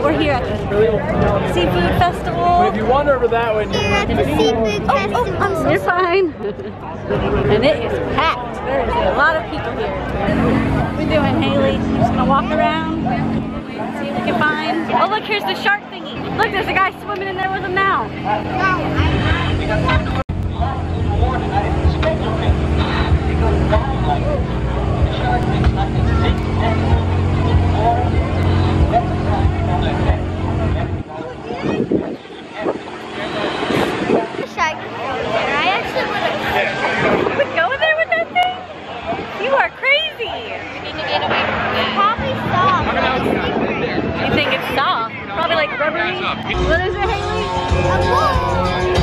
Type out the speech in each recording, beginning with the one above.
Wednesday. We're here at the Seafood Festival. If you wander over that way, At the seafood Oh, festival. oh, I'm so You're fine. and it is packed. There is a lot of people here. What are we doing, Haley? Just gonna walk around, see if we can find. Oh, look, here's the shark thingy. Look, there's a guy swimming in there with him oh, now. Shark there. I actually would have. You would go in there with that thing? You are Probably soft. You think it's soft? Probably like rubbery. What is it, Haley? A bull.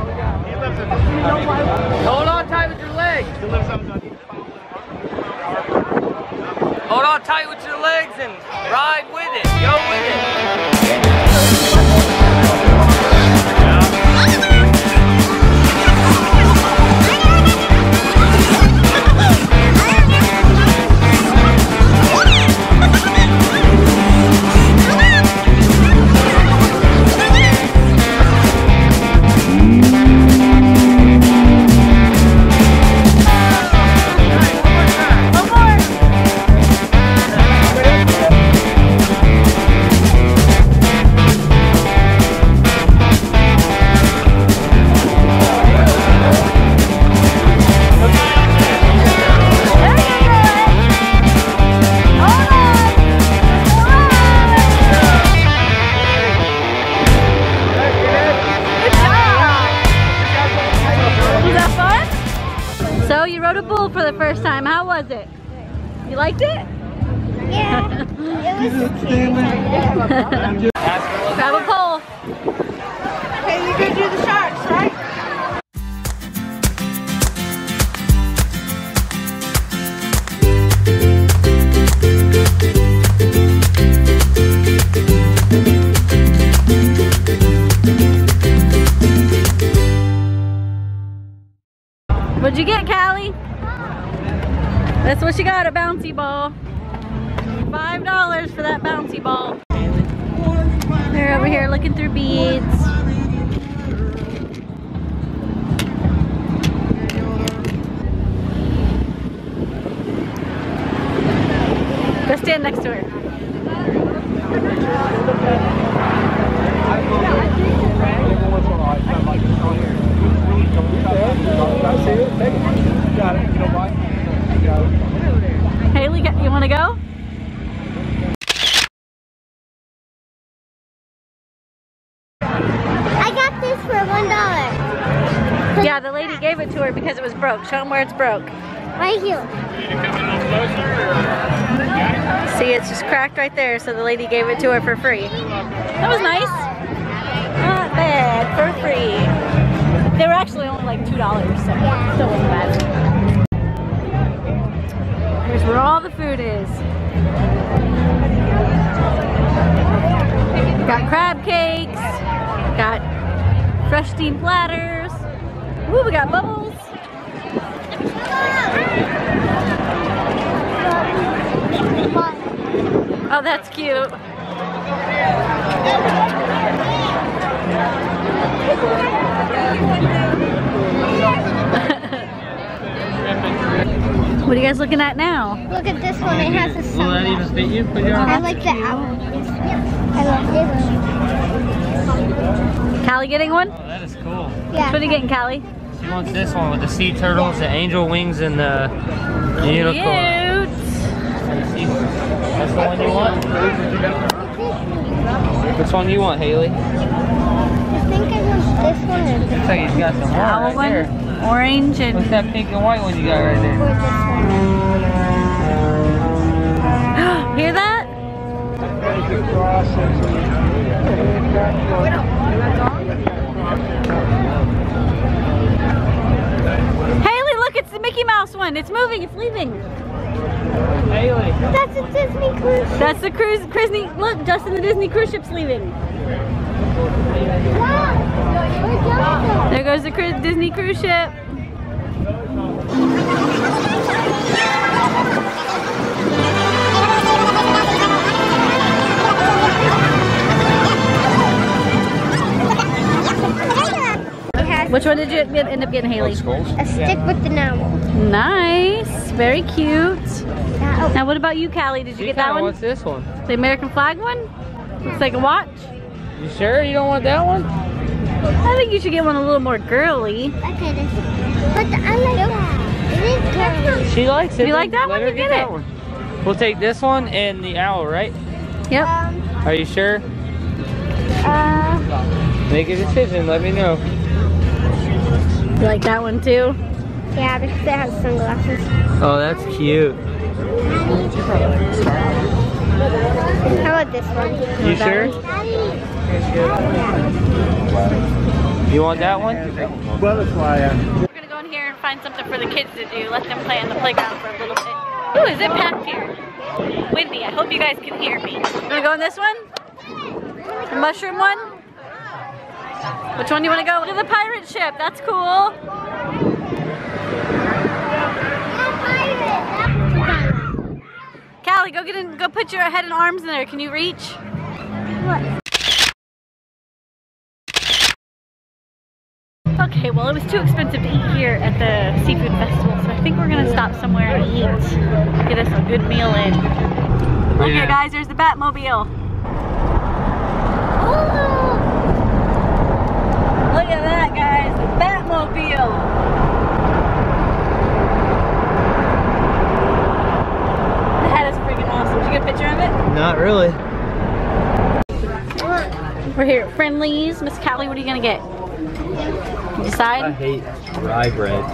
Go with it. Hold on tight with your legs. Hold on tight with your legs and ride with it. Go with it. Liked it? Yeah. It was cute. That's what she got, a bouncy ball. Five dollars for that bouncy ball. They're over here looking through beads. Go stand next to her. Haley, got- you want to go? I got this for one The lady gave it to her because it was broke. Show them where it's broke. Right here. See, it's just cracked right there, so the lady gave it to her for free. That was nice. Not bad, for free. They were actually only like $2, so Yeah. still wasn't bad. Here's where all the food is. Got crab cakes, got fresh steamed platters. Ooh, we got bubbles. Oh, that's cute. what are you guys looking at now? Look at this one. It has a Will that even sun. fit you? Put your I like the owl. I love this. Callie getting one? Oh, that is cool. Yeah. What are you getting, Callie? She wants this one with the sea turtles, the angel wings, and the unicorn. Cute. That's the one you want? Which one do you want, Haley? I think I want this one or this Looks like he's got some more Owl right one, there. orange, What's that pink and white one you got right or there? this one. hear that? Haley, look, it's the Mickey Mouse one. It's moving, it's leaving. Haley. That's a Disney cruise ship. That's the cruise, Disney, look, Justin, the Disney cruise ship's leaving. There goes the cru Disney cruise ship. Which one did you get- end up getting, Haley? A stick with the owl. Nice, very cute. Now what about you, Callie? Did you She get that one? wants this one. The American flag one? Looks like a watch. You sure you don't want that one? I think you should get one a little more girly. Okay, this. But I like that. It is girly. She likes it. You like then that let one? her You get that it. one. We'll take this one and the owl, right? Yep. Um, Are you sure? uh, Make a decision. Let me know. You like that one too? yeah, because it has sunglasses. Oh, that's cute. How about this one? You sure? You want that one? We're gonna go in here and find something for the kids to do. Let them play on the playground for a little bit. Ooh, is it packed here? Windy, I hope you guys can hear me. You wanna go in this one? The mushroom one? Which one do you wanna go? Look at the pirate ship, that's cool. Callie, go get in, go put your head and arms in there. Can you reach? Okay, well it was too expensive to eat here at the seafood festival, so I think we're gonna stop somewhere and eat. Get us a good meal in. Okay Yeah. guys, there's the Batmobile. Look at that guys, the Batmobile. The hat is freaking awesome. Did you get a picture of it? Not really. We're here at Friendly's. Miss Callie, what are you gonna get? You decide? I hate rye bread.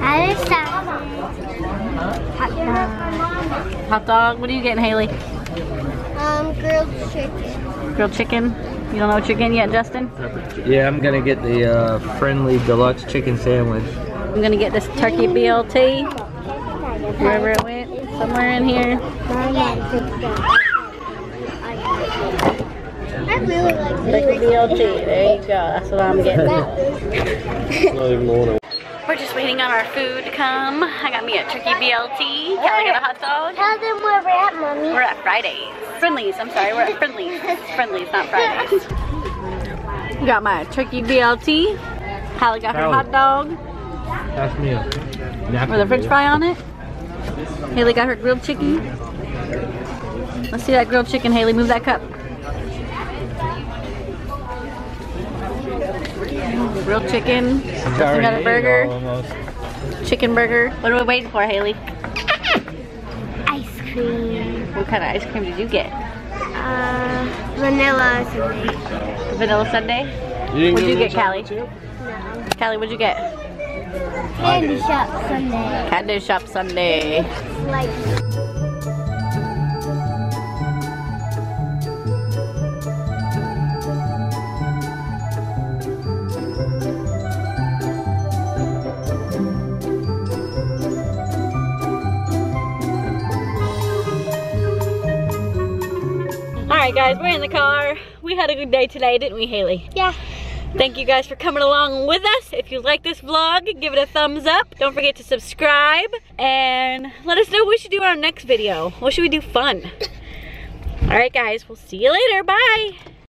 I just have hot dog. Hot dog. What are you getting, Haley? Um, grilled chicken. Grilled chicken. You don't know what you're getting yet, Justin? Yeah, I'm gonna get the uh, friendly deluxe chicken sandwich. I'm gonna get this turkey BLT. Wherever it went, somewhere in here. I really like Turkey BLT. There you go. That's what I'm getting. We're just waiting on our food to come. I got me a turkey BLT. Callie got a hot dog. Tell them where we're at, mommy. We're at Fridays. Friendly's. I'm sorry. We're at Friendly's. Friendly's, not Fridays. Got my turkey BLT. Callie got her hot dog That's me a with a french fry on it. Haley got her grilled chicken. Let's see that grilled chicken, Haley. Move that cup. Grilled chicken. Justin got a burger. Chicken burger. What are we waiting for, Haley? Ice cream. What kind of ice cream did you get? Uh, vanilla sundae. Vanilla sundae? What'd you get, Callie? No. Callie, what'd you get? Candy shop sundae. Candy shop sundae. Like, Alright guys, we're in the car. We had a good day today, didn't we, Haley? yeah. Thank you guys for coming along with us. If you like this vlog, give it a thumbs up. Don't forget to subscribe and let us know what we should do in our next video. What should we do fun? Alright guys, we'll see you later. Bye.